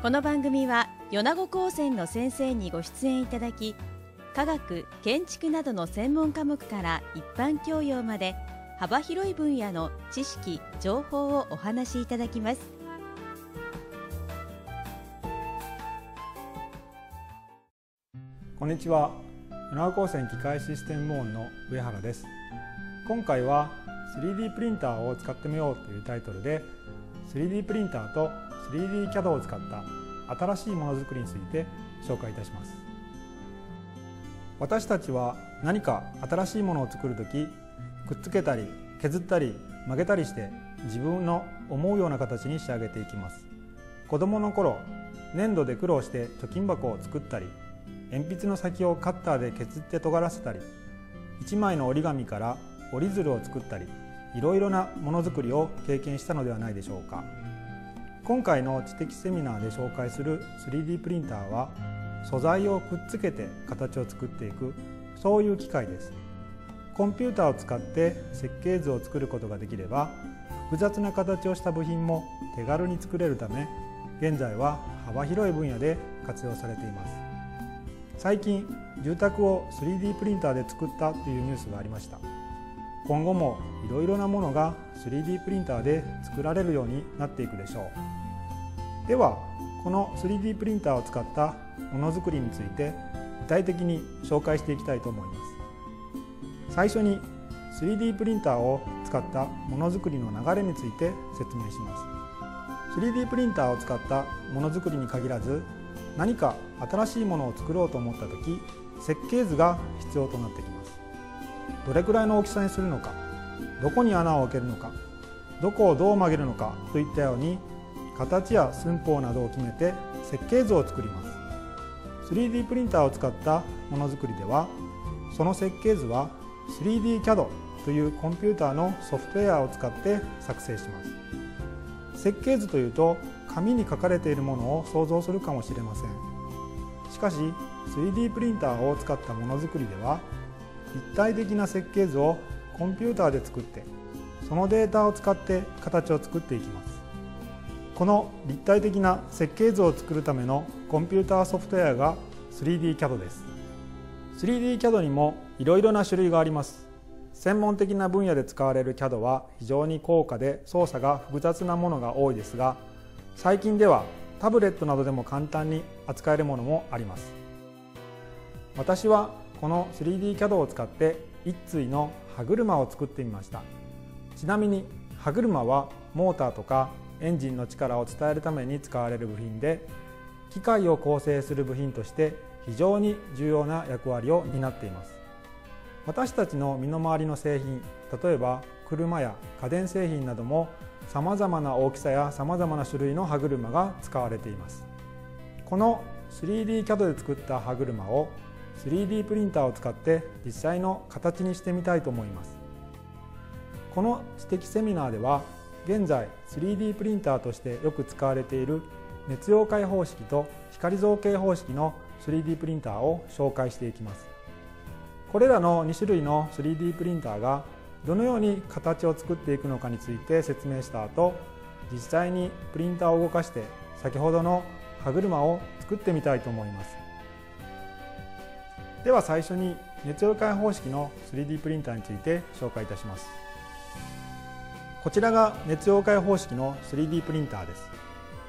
この番組は米子高専の先生にご出演いただき科学建築などの専門科目から一般教養まで幅広い分野の知識情報をお話しいただきます。こんにちは。米子高専機械システム部門の上原です。今回は 3D プリンターを使ってみようというタイトルで 3D プリンターと 3D キャドを使った新しいものづくりについて紹介いたします。私たちは何か新しいものを作る時くっつけたり削ったり曲げたりして自分の思うような形に仕上げていきます。子供の頃粘土で苦労して貯金箱を作ったり鉛筆の先をカッターで削って尖らせたり1枚の折り紙から折り鶴を作ったりいろいろなものづくりを経験したのではないでしょうか。今回の知的セミナーで紹介する 3D プリンターは素材をくっつけて形を作っていくそういう機械です。コンピューターを使って設計図を作ることができれば複雑な形をした部品も手軽に作れるため現在は幅広い分野で活用されています。最近住宅を 3D プリンターで作ったというニュースがありました。今後もいろいろなものが 3D プリンターで作られるようになっていくでしょう。ではこの 3D プリンターを使ったものづくりについて具体的に紹介していきたいと思います。最初に 3D プリンターを使ったものづくりの流れについて説明します。3D プリンターを使ったものづくりに限らず何か新しいものを作ろうと思った時設計図が必要となってきます。どれくらいの大きさにするのかどこに穴を開けるのかどこをどう曲げるのかといったように形や寸法などを決めて設計図を作ります。3D プリンターを使ったものづくりではその設計図は 3D CAD というコンピューターのソフトウェアを使って作成します。設計図というと紙に書かれているものを想像するかもしれません。しかし 3D プリンターを使ったものづくりでは立体的な設計図をコンピューターで作ってそのデータを使って形を作っていきます。この立体的な設計図を作るためのコンピューターソフトウェアが 3D CAD です。3D CAD にもいろいろな種類があります。専門的な分野で使われる CAD は非常に高価で操作が複雑なものが多いですが最近ではタブレットなどでも簡単に扱えるものもあります。私はこの 3D CAD を使って一対の歯車を作ってみました。ちなみに歯車はモーターとかエンジンの力を伝えるために使われる部品で機械を構成する部品として非常に重要な役割を担っています。私たちの身の回りの製品例えば車や家電製品などもさまざまな大きさやさまざまな種類の歯車が使われています。この 3D CAD で作った歯車を 3D プリンターを使って実際の形にしてみたいと思います。この知的セミナーでは現在 3D プリンターとしてよく使われている熱溶解方式と光造形方式の 3D プリンターを紹介していきます。これらの2種類の 3D プリンターがどのように形を作っていくのかについて説明した後実際にプリンターを動かして先ほどの歯車を作ってみたいと思います。では最初に熱溶解方式の 3D プリンターについて紹介いたします。こちらが熱溶解方式の 3D プリンターです。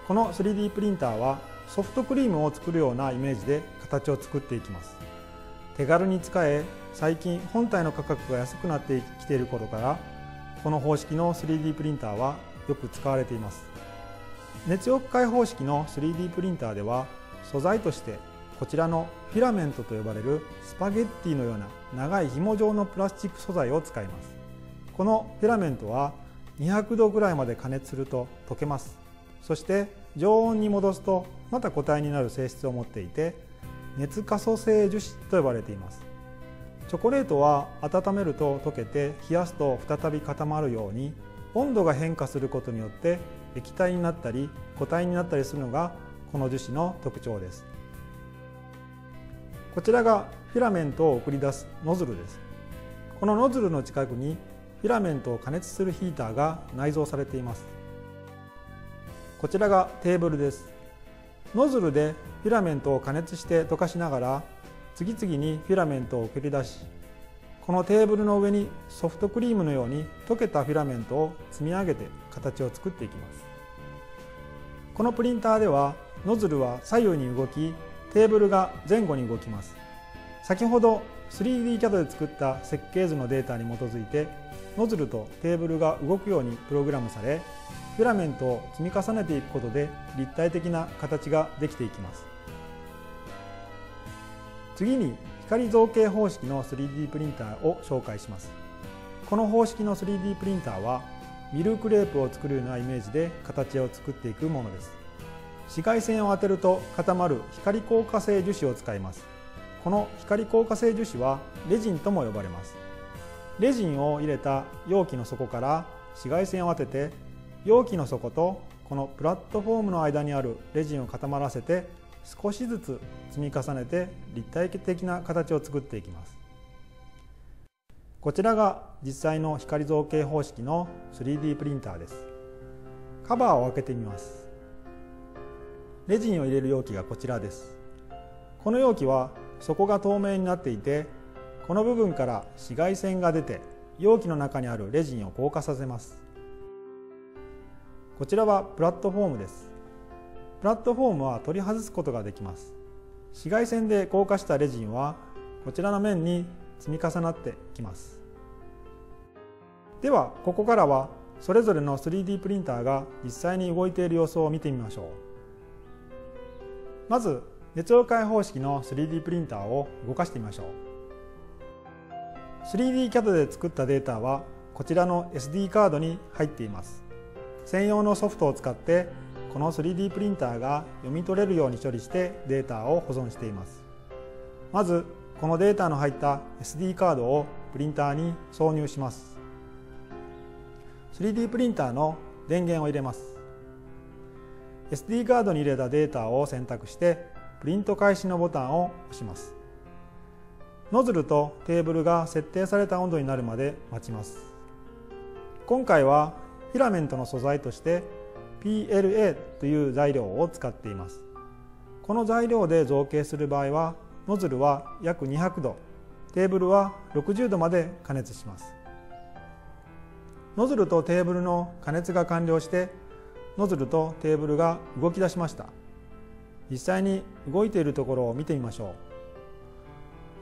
この 3D プリンターはソフトクリームを作るようなイメージで形を作っていきます。手軽に使え最近本体の価格が安くなってきていることからこの方式の 3D プリンターはよく使われています。熱溶解方式の 3D プリンターでは素材としてこちらのフィラメントと呼ばれるスパゲッティのような長い紐状のプラスチック素材を使います。このフィラメントは200度ぐらいまで加熱すると溶けます。そして常温に戻すとまた固体になる性質を持っていて熱可塑性樹脂と呼ばれています。チョコレートは温めると溶けて冷やすと再び固まるように温度が変化することによって液体になったり固体になったりするのがこの樹脂の特徴です。こちらがフィラメントを送り出すノズルです。このノズルの近くにフィラメントを加熱するヒーターが内蔵されています。こちらがテーブルです。ノズルでフィラメントを加熱して溶かしながら次々にフィラメントを送り出しこのテーブルの上にソフトクリームのように溶けたフィラメントを積み上げて形を作っていきます。このプリンターではノズルは左右に動きテーブルが前後に動きます。先ほど 3D キャドで作った設計図のデータに基づいてノズルとテーブルが動くようにプログラムされフィラメントを積み重ねていくことで立体的な形ができていきます。次に光造形方式の 3D プリンターを紹介します。この方式の 3D プリンターはミルクレープを作るようなイメージで形を作っていくものです。紫外線を当てると固まる光硬化性樹脂を使います。この光硬化性樹脂はレジンとも呼ばれます。レジンを入れた容器の底から紫外線を当てて容器の底とこのプラットフォームの間にあるレジンを固まらせて少しずつ積み重ねて立体的な形を作っていきます。こちらが実際の光造形方式の 3D プリンターです。カバーを開けてみます。レジンを入れる容器がこちらです。この容器は底が透明になっていてこの部分から紫外線が出て容器の中にあるレジンを硬化させます。こちらはプラットフォームです。プラットフォームは取り外すことができます。紫外線で硬化したレジンはこちらの面に積み重なってきます。ではここからはそれぞれの 3D プリンターが実際に動いている様子を見てみましょう。まず熱溶解方式の 3D プリンターを動かしてみましょう。3D キャドで作ったデータはこちらの SD カードに入っています。専用のソフトを使ってこの 3D プリンターが読み取れるように処理してデータを保存しています。まずこのデータの入った SD カードをプリンターに挿入します。3D プリンターの電源を入れます。SD カードに入れたデータを選択してプリント開始のボタンを押します。ノズルとテーブルが設定された温度になるまで待ちます。今回はフィラメントの素材として PLA という材料を使っています。この材料で造形する場合はノズルは約200度テーブルは60度まで加熱します。ノズルとテーブルの加熱が完了してノズルとテーブルが動き出しました。実際に動いているところを見てみましょ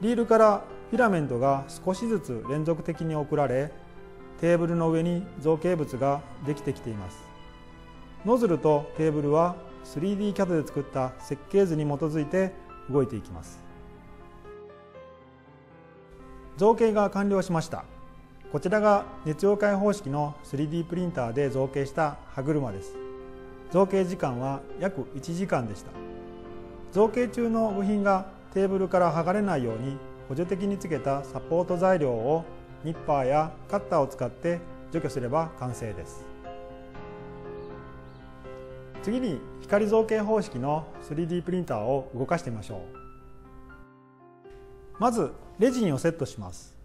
う。リールからフィラメントが少しずつ連続的に送られテーブルの上に造形物ができてきています。ノズルとテーブルは 3D キャドで作った設計図に基づいて動いていきます。造形が完了しました。こちらが熱溶解方式の 3D プリンターで造形した歯車です。造形時間は約1時間でした。造形中の部品がテーブルから剥がれないように補助的につけたサポート材料をニッパーやカッターを使って除去すれば完成です。次に光造形方式の 3D プリンターを動かしてみましょう。まずレジンをセットします。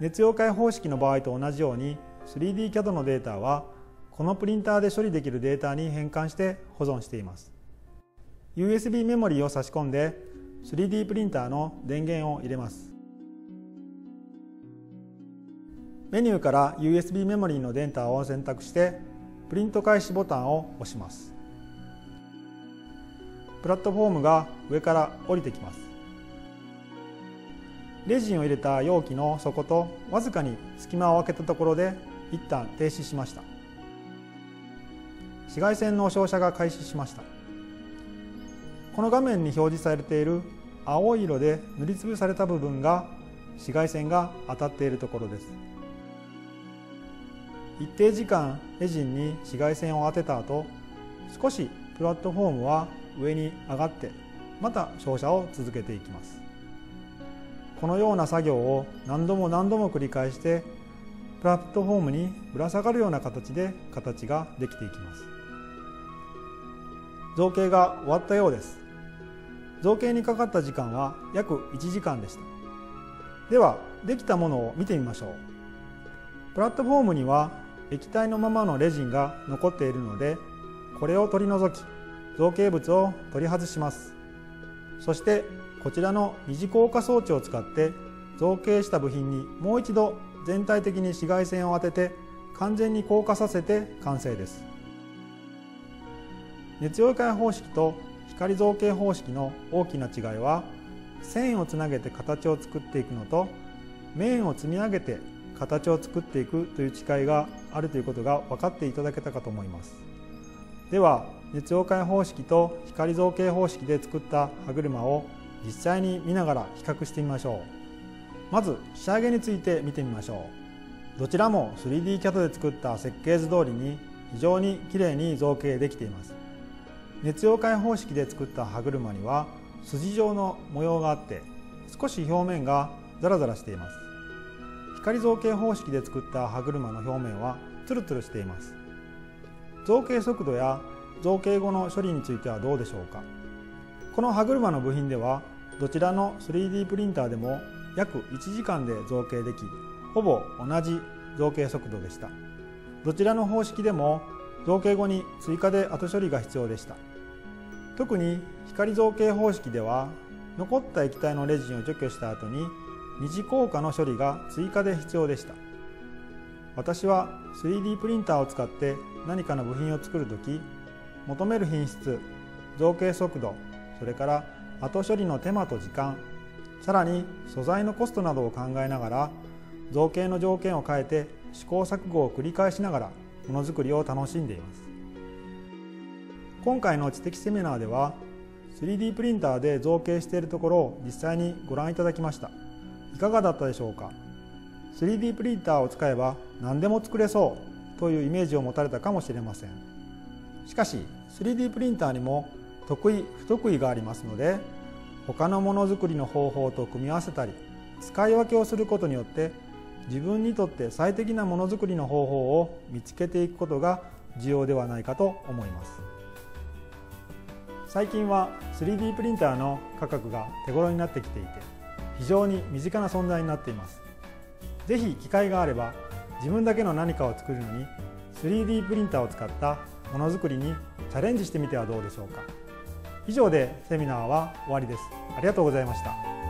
熱溶解方式の場合と同じように 3D CAD のデータはこのプリンターで処理できるデータに変換して保存しています。USB メモリーを差し込んで 3D プリンターの電源を入れます。メニューから USB メモリーのデータを選択してプリント開始ボタンを押します。プラットフォームが上から降りてきます。レジンを入れた容器の底とわずかに隙間を空けたところで一旦停止しました。紫外線の照射が開始しました。この画面に表示されている青い色で塗りつぶされた部分が紫外線が当たっているところです。一定時間レジンに紫外線を当てた後少しプラットフォームは上に上がってまた照射を続けていきます。このような作業を何度も何度も繰り返してプラットフォームにぶら下がるような形で形ができていきます。造形が終わったようです。造形にかかった時間は約1時間でした。ではできたものを見てみましょう。プラットフォームには液体のままのレジンが残っているのでこれを取り除き造形物を取り外します。そしてこちらの二次硬化装置を使って造形した部品にもう一度全体的に紫外線を当てて完全に硬化させて完成です。熱溶解方式と光造形方式の大きな違いは線をつなげて形を作っていくのと面を積み上げて形を作っていくという違いがあるということが分かっていただけたかと思います。では熱溶解方式と光造形方式で作った歯車を実際に見ながら比較してみましょう。まず仕上げについて見てみましょう。どちらも 3D キャドで作った設計図通りに非常にきれいに造形できています。熱溶解方式で作った歯車には筋状の模様があって少し表面がザラザラしています。光造形方式で作った歯車の表面はツルツルしています。造形速度や造形後の処理についてはどうでしょうか。この歯車の部品ではどちらの 3D プリンターでも約1時間で造形できほぼ同じ造形速度でした。どちらの方式でも造形後に追加で後処理が必要でした。特に光造形方式では残った液体のレジンを除去した後に二次硬化の処理が追加で必要でした。私は 3D プリンターを使って何かの部品を作る時求める品質造形速度それから後処理の手間と時間さらに素材のコストなどを考えながら造形の条件を変えて試行錯誤を繰り返しながらものづくりを楽しんでいます。今回の知的セミナーでは 3D プリンターで造形しているところを実際にご覧いただきました。いかがだったでしょうか？3D プリンターを使えば何でも作れそうというイメージを持たれたかもしれません。しかし 3D プリンターにも得意不得意がありますので他のものづくりの方法と組み合わせたり使い分けをすることによって自分にとって最適なものづくりの方法を見つけていくことが重要ではないかと思います。最近は 3D プリンターの価格が手頃になってきていて非常に身近な存在になっています。是非機会があれば自分だけの何かを作るのに 3D プリンターを使ったものづくりにチャレンジしてみてはどうでしょうか。以上でセミナーは終わりです。ありがとうございました。